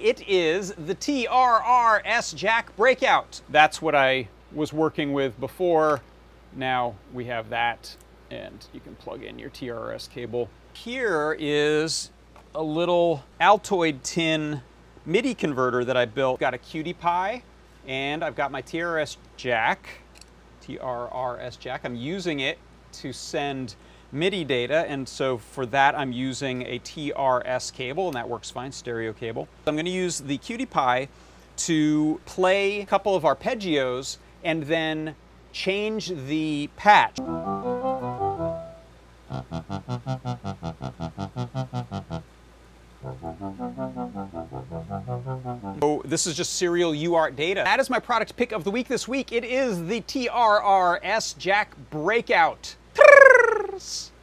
it is the TRRS jack breakout. That's what I was working with before. Now we have that and you can plug in your TRRS cable. Here is a little Altoid tin MIDI converter that I built. Got a QT Py and I've got my TRRS jack, TRRS jack. I'm using it to send MIDI data, and so for that I'm using a TRS cable, and that works fine, stereo cable. I'm going to use the QT Py to play a couple of arpeggios and then change the patch. So this is just serial UART data. That is my product pick of the week this week. It is the TRRS Jack Breakout. Yes.